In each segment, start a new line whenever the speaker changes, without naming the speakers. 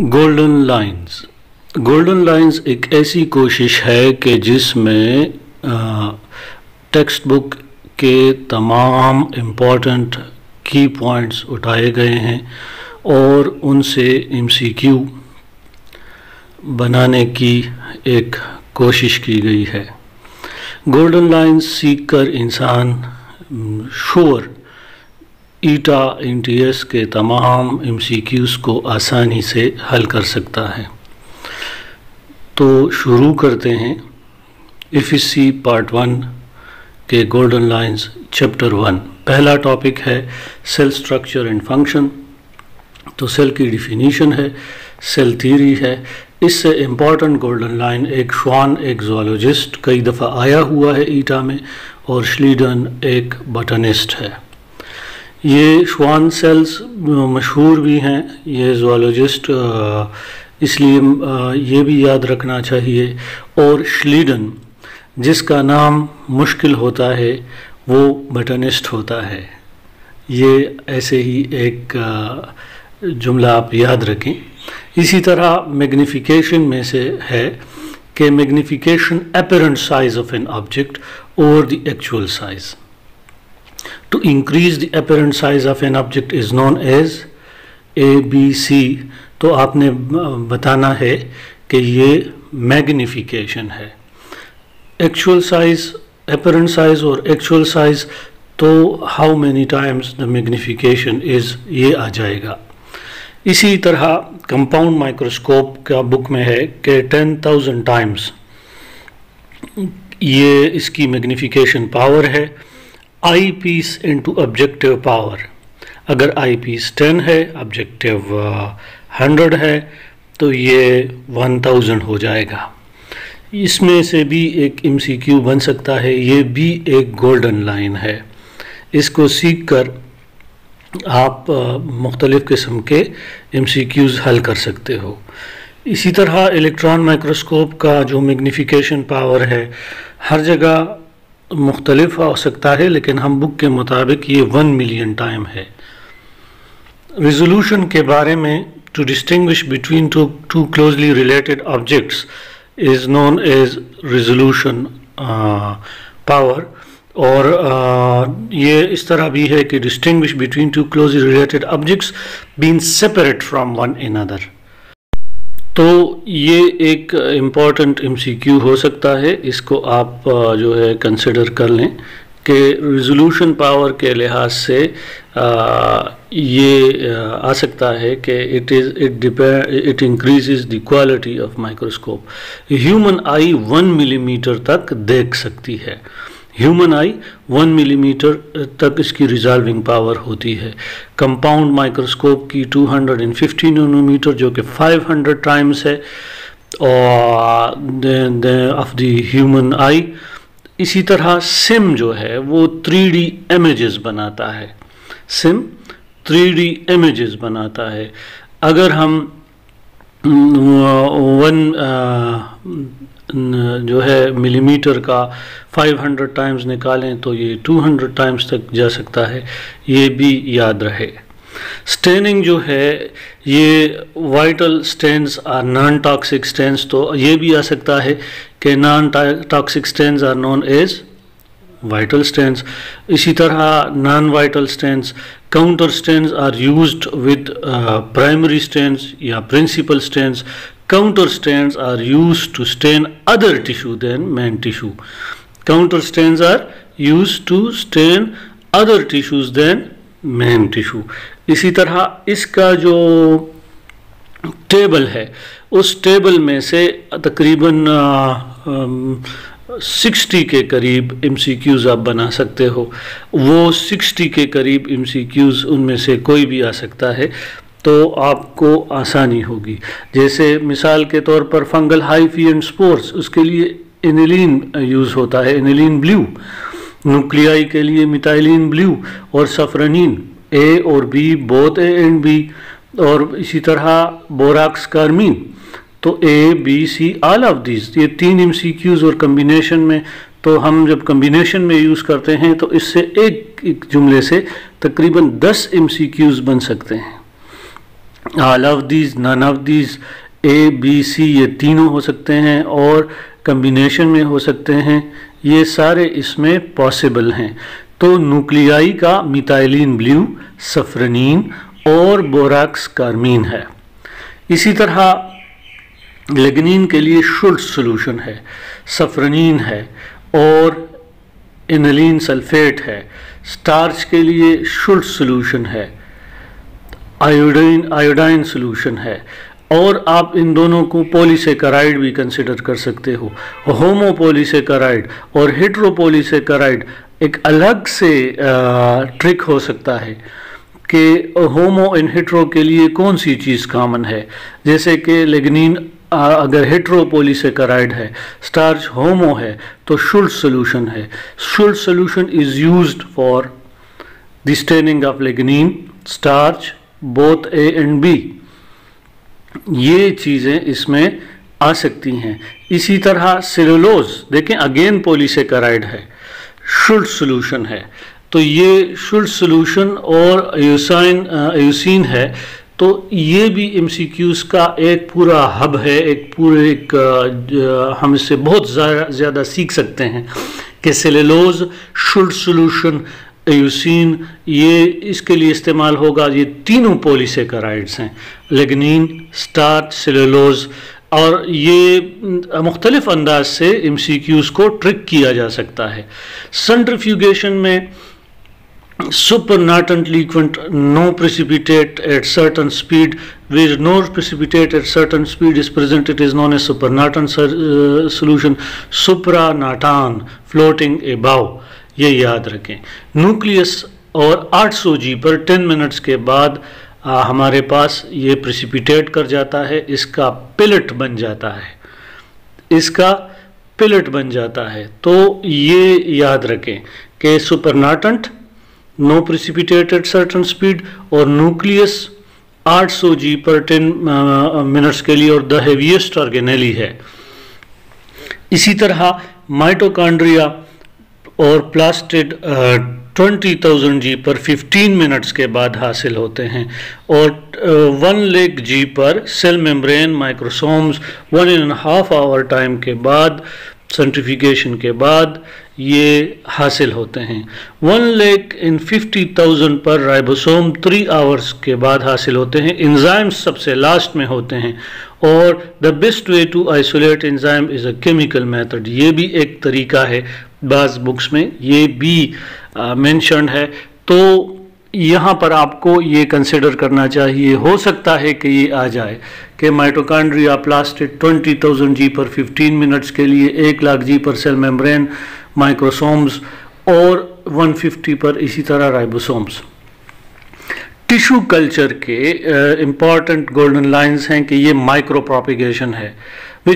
Golden lines golden lines एक ऐसी कोशिश है कि जिसमें टेक्स्ट बुक के तमाम इम्पोर्टेंट की पॉइंट्स उठाए गए हैं और उनसे एमसीक्यू बनाने की एक कोशिश की गई है। गोल्डन लाइंस सीख कर इंसान शोर ईटा एस के तमाम एम को आसानी से हल कर सकता है। तो शुरू करते हैं सी पार्ट वन के गोल्डन लाइंस चैप्टर वन पहला टॉपिक है सेल स्ट्रक्चर एंड फ़ंक्शन तो सेल की डिफिनीशन है सेल थीरी है। इससे इंपॉर्टेंट गोल्डन लाइन एक श्वान एक जोलॉजिस्ट कई दफ़ा आया हुआ है ईटा में और श्लीडन एक बटनिस्ट है। ये श्वान सेल्स मशहूर भी हैं, ये जोलॉजिस्ट इसलिए ये भी याद रखना चाहिए। और श्लीडन जिसका नाम मुश्किल होता है, वो बटनिस्ट होता है। ये ऐसे ही एक जुमला आप याद रखें। इसी तरह मैग्निफिकेशन में से है कि magnification apparent size of an object और the actual size To increase the apparent size of an object is known as A B C तो आपने बताना है कि ये मैग्निफिकेशन है। एक्चुअल साइज़ apparent साइज़ और एक्चुअल साइज़ तो how many times the magnification is ये आ जाएगा। इसी तरह कंपाउंड माइक्रोस्कोप का बुक में है कि टेन थाउज़ेंड टाइम्स ये इसकी मैग्निफिकेशन पावर है। आई पीस इंटू ऑब्जेक्टिव पावर अगर आई पीस टेन है ऑब्जेक्टिव हंड्रेड है तो ये वन थाउज़ेंड हो जाएगा। इसमें से भी एक एम सी क्यू बन सकता है, ये भी एक गोल्डन लाइन है। इसको सीख कर आप मुख्तलिफ़ किस्म के एम सी क्यूज़ हल कर सकते हो। इसी तरह इलेक्ट्रॉन माइक्रोस्कोप का जो मैग्निफिकेशन पावर है, हर जगह मुख्तलिफ़ हो सकता है लेकिन हम बुक के मुताबिक ये वन मिलियन टाइम है। रिजोल्यूशन के बारे में to distinguish between two two closely related objects is known as resolution power और uh, ये इस तरह भी है कि distinguish between two closely related objects been separate from one in other तो ये एक इंपॉर्टेंट एमसीक्यू हो सकता है। इसको आप जो है कंसिडर कर लें कि रिजोल्यूशन पावर के लिहाज से आ, ये आ सकता है कि it is it depend it increase the quality of microscope human eye one millimetre तक देख सकती है। ह्यूमन आई वन मिलीमीटर तक इसकी रिजॉल्विंग पावर होती है। कंपाउंड माइक्रोस्कोप की 250 नैनोमीटर जो कि 500 टाइम्स है, और ऑफ़ द ह्यूमन आई इसी तरह सिम जो है, वो थ्री डी इमेजेस बनाता है। सिम थ्री डी इमेजेस बनाता है। अगर हम वन जो है मिलीमीटर का 500 टाइम्स निकालें तो ये 200 टाइम्स तक जा सकता है। ये भी याद रहे। स्टेनिंग जो है, ये vital stains are non toxic stains तो ये भी आ सकता है कि non toxic stains are known as vital stains इसी तरह non vital stains counter stains are used with primary stains या principal stains counter stains are used to stain other tissue than main tissue counter stains are used to stain other tissues than main tissue इसी तरह इसका जो table है उस table में से तकरीबन सिक्सटी के करीब एम सी क्यूज़ आप बना सकते हो वो सिक्सटी के करीब एम सी क्यूज़ उनमें से कोई भी आ सकता है तो आपको आसानी होगी। जैसे मिसाल के तौर पर फंगल हाइफी एंड स्पोर्स उसके लिए एनिलीन यूज़ होता है एनिलीन ब्लू। न्यूक्लियाई के लिए मिटाइलिन ब्लू और सफरनीन ए और B both A and B और इसी तरह बोराक्स कार्मीन तो A B C all of this ये तीन एम और कम्बिनेशन में तो हम जब कम्बिनेशन में यूज़ करते हैं तो इससे एक, एक जुमले से तकरीबन दस एम बन सकते हैं। All of these none of these A B C ये तीनों हो सकते हैं और कम्बिनेशन में हो सकते हैं। ये सारे इसमें पॉसिबल हैं। तो न्यूक्लियाई का मिथाइलिन ब्लू सफरनीन और बोराक्स कार्मीन है। इसी तरह लेगनिन के लिए शुल्ट सोल्यूशन है सफरनीन है और इनलिन सल्फेट है। स्टार्च के लिए शुल्ट सोल्यूशन है। आयोडीन आयोडाइन सोल्यूशन है। और आप इन दोनों को पोलिसेकाराइड भी कंसिडर कर सकते हो। होमोपोलिसेकाराइड और हिट्रोपोलिसेकाराइड एक अलग से ट्रिक हो सकता है कि होमो इन हिट्रो के लिए कौन सी चीज़ कॉमन है। जैसे कि लेगनिन अगर हेट्रोपोलिसेकाराइड है स्टार्च होमो है तो शुल्ट सोल्यूशन है। Schultz solution is used for the staining of lignin starch both A and B ये चीज़ें इसमें आ सकती हैं। इसी तरह सेलुलोज देखें अगेन पोलिसेकाराइड है। शुल्ट सोल्यूशन है। तो ये शुल्ट सोल्यूशन और यूसाइन यूसिन है। तो ये भी एम का एक पूरा हब है, एक पूरे, एक हम इससे बहुत ज़्यादा सीख सकते हैं कि सेलेलोज शुल्ट सोल्यूशन एयूसिन, ये इसके लिए इस्तेमाल होगा, ये तीनों पोलीसेकराइड्स हैं, लेगनिन स्टार्ट सिलोलोज और ये मुख्तलिफ़ अंदाज से एम सी क्यूज को ट्रिक किया जा सकता है। सन्ट्रफ्यूगेशन में supernatant लीकेंट no precipitate at certain speed where no precipitate at certain speed is present it is known a supernatant solution supernatant floating above ये याद रखें। न्यूक्लियस और 800 जी पर 10 मिनट्स के बाद आ, हमारे पास ये प्रिसिपिटेट कर जाता है इसका पिलट बन जाता है। इसका पिलट बन जाता है। तो ये याद रखें कि supernatant no precipitate at certain speed और न्यूक्लियस 800 जी पर 10 मिनट्स के लिए और द हेवीएस्ट ऑर्गेनेली है। इसी तरह माइटोकॉन्ड्रिया और प्लास्टिड ट्वेंटी थाउज़ेंड जी पर 15 मिनट्स के बाद हासिल होते हैं। और वन लेग जी पर cell membrane microsomes one and half hour time के बाद सेंट्रिफिकेशन के बाद ये हासिल होते हैं। One lakh in fifty thousand पर राइबोसोम थ्री आवर्स के बाद हासिल होते हैं। इंजाइम्स सबसे लास्ट में होते हैं। और the best way to isolate enzyme is a chemical method ये भी एक तरीका है। बाज़ बुक्स में ये भी मैंशन है। तो यहाँ पर आपको ये कंसिडर करना चाहिए। हो सकता है कि ये आ जाए कि माइटोकॉन्ड्रिया प्लास्टिक 20,000 जी पर 15 मिनट्स के लिए एक लाख जी पर सेल मेम्ब्रेन माइक्रोसोम्स और 150 पर इसी तरह राइबोसोम्स टिश्यू कल्चर के इंपॉर्टेंट गोल्डन लाइंस हैं कि ये माइक्रो प्रोपिगेशन है।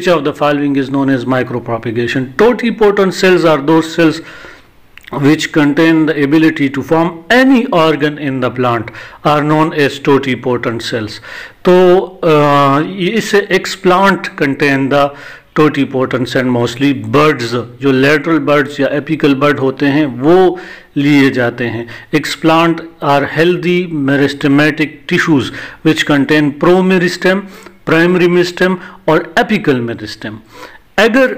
Of the following is known as micropropagation totipotent cells are दो cells which contain the ability to form any organ in the plant, are known as totipotent cells. तो इसे explant contain the totipotents and mostly buds जो lateral buds या apical bud होते हैं, वो लिए जाते हैं। Explant are healthy meristematic tissues which contain promeristem primary meristem और एपिकल मेरिस्टेम अगर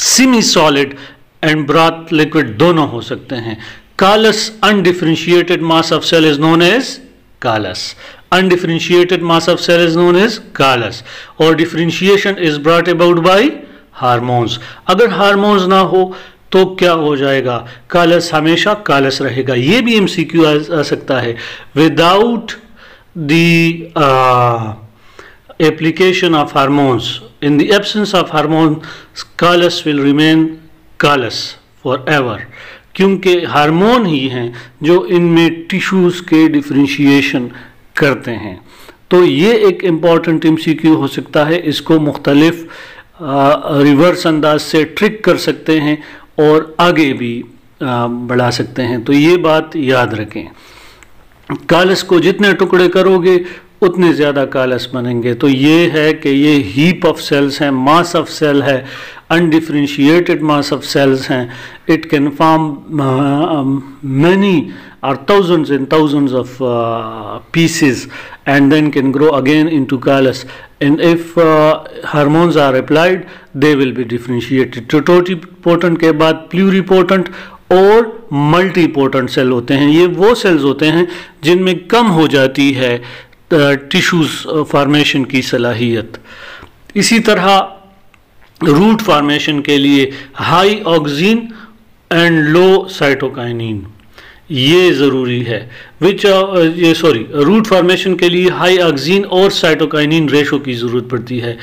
semi solid and broth liquid दोनों हो सकते हैं। Callus undifferentiated mass of cell is known as callus undifferentiated mass of cell is known as callus और differentiation is brought about by hormones अगर hormones ना हो तो क्या हो जाएगा? कालस हमेशा कालस रहेगा। ये भी एमसीक्यू आ, आ सकता है। Without the of hormones in the absence of hormones callus will remain callus forever क्योंकि हार्मोन ही हैं जो इनमें टिश्यूज़ के डिफ्रेंशिएशन करते हैं। तो ये एक इंपॉर्टेंट एम हो सकता है। इसको मुख्तलिफ़ रिवर्स अंदाज से ट्रिक कर सकते हैं और आगे भी आ, बढ़ा सकते हैं। तो ये बात याद रखें। कालस को जितने टुकड़े करोगे उतने ज़्यादा कालस बनेंगे। तो ये है कि ये हीप ऑफ़ सेल्स हैं मास ऑफ़ सेल है अनडिफ्रेंशिएटेड मास ऑफ़ सेल्स हैं। It can form many or thousands and thousands of pieces and then can grow again into callus and if hormones are applied they will be differentiated totipotent के बाद प्लूरीपोर्टेंट और मल्टीपोर्टेंट cell होते हैं। ये वो sales होते हैं जिनमें कम हो जाती है। टिश्यूज फॉर्मेशन की सलाहियत। इसी तरह रूट फॉर्मेशन के लिए high oxygen and low cytokinin ये ज़रूरी है। विच ये सॉरी रूट फॉर्मेशन के लिए हाई ऑक्सीजन और साइटोकाइनिन रेशो की ज़रूरत पड़ती है।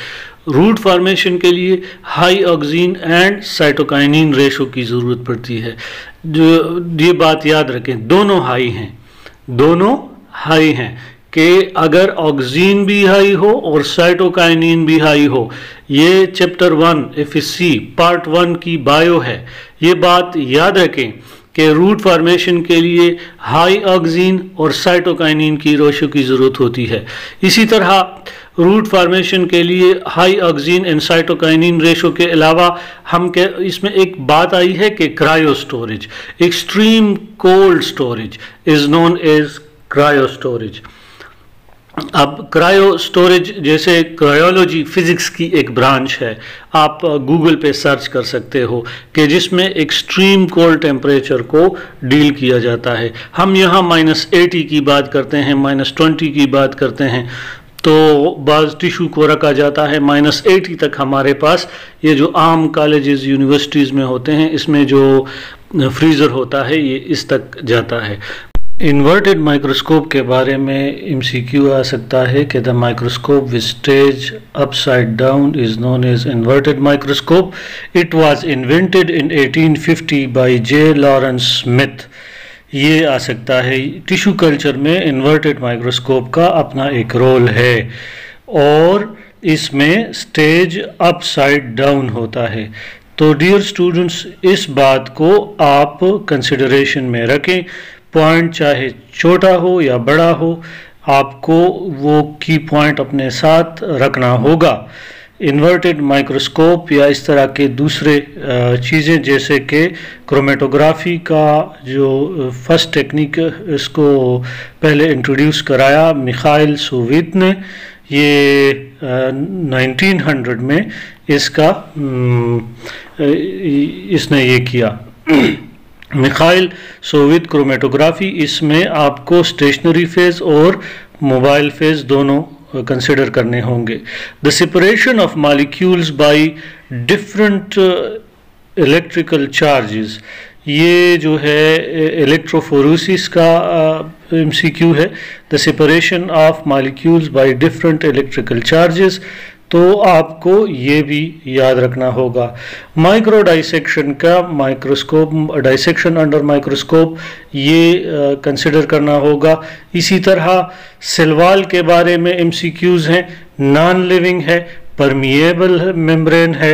रूट फॉर्मेशन के लिए high oxygen and cytokinin ratio की ज़रूरत पड़ती है। जो, ये बात याद रखें, दोनों हाई हैं। दोनों हाई हैं। कि अगर ऑक्सीजन भी हाई हो और साइटोकाइनिन भी हाई हो, ये chapter one F C part one की बायो है। ये बात याद रखें कि रूट फॉर्मेशन के लिए हाई ऑक्सीजन और साइटोकाइनिन की रोशो की ज़रूरत होती है। इसी तरह रूट फॉर्मेशन के लिए high oxygen and cytokinin ratio के अलावा हम के, इसमें एक बात आई है कि cryo storage extreme cold storage is known as cryo storage अब क्रायो स्टोरेज जैसे क्रायोलॉजी फिज़िक्स की एक ब्रांच है। आप गूगल पे सर्च कर सकते हो कि जिसमें एक्सट्रीम कोल्ड टेम्परेचर को डील किया जाता है। हम यहाँ माइनस एटी की बात करते हैं माइनस ट्वेंटी की बात करते हैं तो बाज़ टिशू को रखा जाता है। माइनस एटी तक हमारे पास ये जो आम कॉलेजेस यूनिवर्सिटीज़ में होते हैं, इसमें जो फ्रीज़र होता है, ये इस तक जाता है। इन्वर्टेड माइक्रोस्कोप के बारे में एम आ सकता है कि the microscope which stage upside down is known as inverted microscope it was invented in 1850 by J Lawrence Smith ये आ सकता है। टिश्यू कल्चर में इन्वर्टेड माइक्रोस्कोप का अपना एक रोल है। और इसमें स्टेज अपसाइड डाउन होता है। तो डियर स्टूडेंट्स इस बात को आप कंसिडरेशन में रखें। पॉइंट चाहे छोटा हो या बड़ा हो, आपको वो की पॉइंट अपने साथ रखना होगा। इन्वर्टेड माइक्रोस्कोप या इस तरह के दूसरे चीज़ें जैसे कि क्रोमेटोग्राफी का जो फ़र्स्ट टेक्निक इसको पहले इंट्रोड्यूस कराया मिखाइल सोवित ने, ये नाइनटीन हंड्रेड में इसका इसने ये किया। मिखाइल सोवियत क्रोमेटोग्राफी, इसमें आपको स्टेशनरी फ़ेज़ और मोबाइल फ़ेज़ दोनों कंसिडर करने होंगे। The separation of molecules by different electrical charges ये जो है इलेक्ट्रोफोरोसिस का एम सी क्यू है। The separation of molecules by different electrical charges तो आपको ये भी याद रखना होगा। माइक्रो डाइसेक्शन का माइक्रोस्कोप, डाइसेक्शन अंडर माइक्रोस्कोप, ये कंसिडर करना होगा। इसी तरह सिलवाल के बारे में एम हैं नॉन लिविंग है परमिएबल मेम्ब्रेन है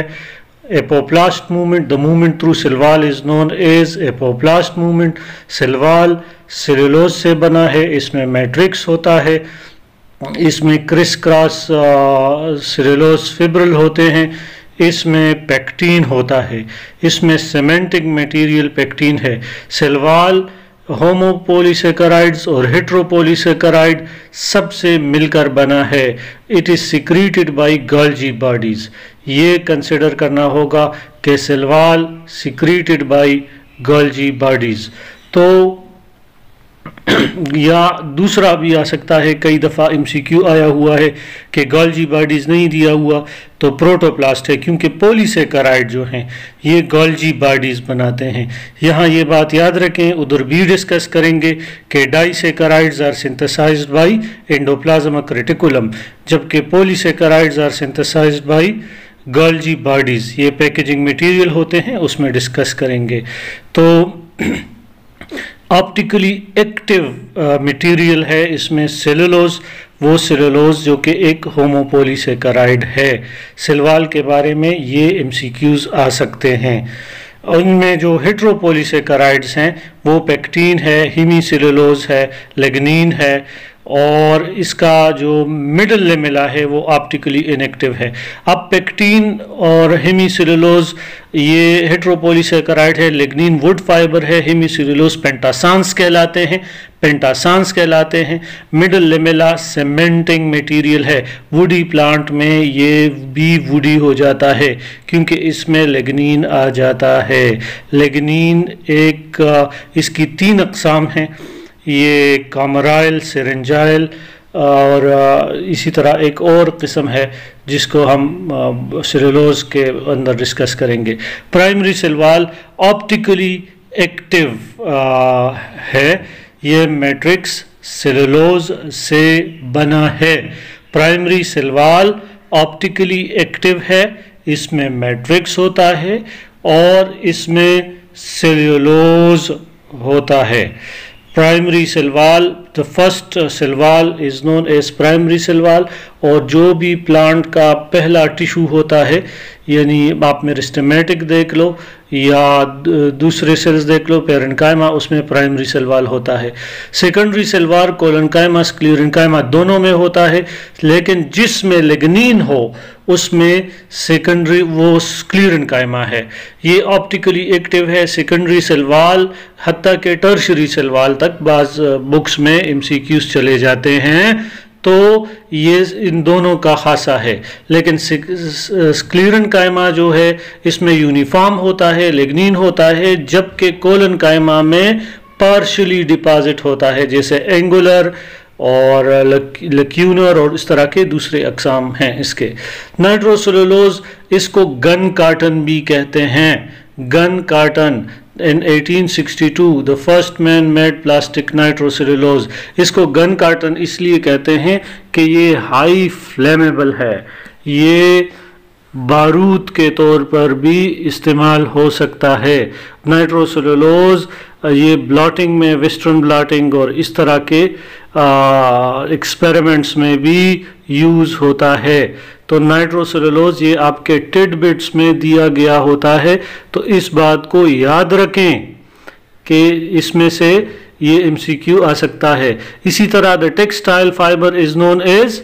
apoplast movement the movement through cell wall is known as apoplast movement cell wall cellulose से बना है, इसमें मैट्रिक्स होता है। इसमें क्रिस क्रॉस सिरेलोस फिब्रल होते हैं, इसमें पेक्टीन होता है, इसमें सीमेंटिक मटेरियल पेक्टीन है, सेलवाल, होमोपोलिसेकराइड्स और हेट्रोपोलिसेकराइड सबसे मिलकर बना है it is secreted by Golgi bodies ये कंसिडर करना होगा कि cell wall secreted by Golgi bodies तो या दूसरा भी आ सकता है, कई दफ़ा एमसीक्यू आया हुआ है कि गॉल्जी बॉडीज़ नहीं दिया हुआ तो प्रोटोप्लास्ट है, क्योंकि पोलीसेकराइड जो हैं, ये गॉल्जी बॉडीज़ बनाते हैं। यहाँ ये बात याद रखें, उधर भी डिस्कस करेंगे कि disaccharides are synthesised by endoplasmic reticulum जबकि polysaccharides are synthesised by Golgi bodies ये पैकेजिंग मटेरियल होते हैं, उसमें डिस्कस करेंगे। तो ऑप्टिकली एक्टिव मटेरियल है, इसमें सेलुलोज वो सेलुलोज जो कि एक होमोपोलीसेकराइड है। सिलवाल के बारे में ये एम आ सकते हैं। उनमें जो हेट्रोपोलीसेकराइड्स हैं, वो पेक्टीन है हीमी सेलुलोज है लेगनिन है और इसका जो मिडल लेमेला है, वो ऑप्टिकली इनएक्टिव है। अब पेक्टीन और हेमीसिलोज ये हेट्रोपोलीसेकेराइड है लेग्निन वुड फाइबर है हेमीसिलोज पेंटासांस कहलाते हैं पेंटासांस कहलाते हैं। मिडल लेमेला सीमेंटिंग मटेरियल है। वुडी प्लांट में ये भी वुडी हो जाता है, क्योंकि इसमें लेग्निन आ जाता है। लेग्निन एक, इसकी तीन अकसाम हैं। ये कामराइल, सिरेंजाइल, और इसी तरह एक और किस्म है जिसको हम सिरेलोज के अंदर डिस्कस करेंगे। प्राइमरी सेलवाल ऑप्टिकली एक्टिव है। ये मैट्रिक्स सेलुलोज से बना है। प्राइमरी सेलवाल ऑप्टिकली एक्टिव है, इसमें मैट्रिक्स होता है और इसमें सेलुलोज होता है। primary cell wall the first uh, cell wall is known as primary cell wall और जो भी प्लांट का पहला टिश्यू होता है, यानी आप में रिस्टमेटिक देख लो, या दूसरे सेल्स देख लो पेरेंकायमा उसमें प्राइमरी सेलवाल होता है। सेकेंडरी सेलवार कोलनकायमा स्क्लीरनकायमा दोनों में होता है, लेकिन जिसमें लेगनिन हो, उसमें सेकेंडरी वो स्क्लीरनकायमा है। ये ऑप्टिकली एक्टिव है सेकेंडरी सेलवाल हती के टर्शरी सेलवाल तक, बाज बुक्स में एम चले जाते हैं। तो ये इन दोनों का खासा है। लेकिन स्क्लीरन कायमा जो है, इसमें यूनिफॉर्म होता है, लेगनिन होता है, जबकि कोलन कायमा में पार्शली डिपॉजिट होता है, जैसे एंगुलर और लक्यूनर और इस तरह के दूसरे अकसाम हैं इसके। नाइट्रोसोलोज इसको गन कार्टन भी कहते हैं। Gun cotton in 1862 the first man made plastic nitrocellulose इसको गन कार्टन इसलिए कहते हैं कि ये हाई फ्लेमेबल है। ये बारूद के तौर पर भी इस्तेमाल हो सकता है। नाइट्रोसेलुलोज ये ब्लॉटिंग में वेस्टर्न ब्लॉटिंग और इस तरह के एक्सपेरिमेंट्स में भी यूज़ होता है। तो नाइट्रोसेलुलोज ये आपके टिडबिट्स में दिया गया होता है। तो इस बात को याद रखें कि इसमें से ये एमसीक्यू आ सकता है। इसी तरह the textile fibre is known as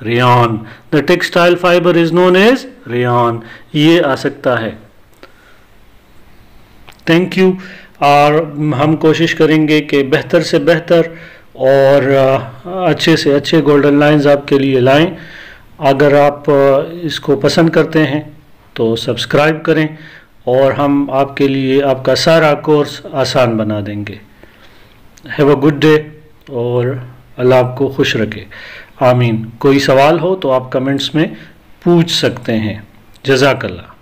rayon the textile fibre is known as rayon ये आ सकता है। थैंक यू और हम कोशिश करेंगे कि बेहतर से बेहतर और अच्छे से अच्छे गोल्डन लाइंस आपके लिए लाएँ। अगर आप इसको पसंद करते हैं तो सब्सक्राइब करें और हम आपके लिए आपका सारा कोर्स आसान बना देंगे। हैव अ गुड डे और अल्लाह आपको खुश रखे। आमीन। कोई सवाल हो तो आप कमेंट्स में पूछ सकते हैं। जजाकल्ला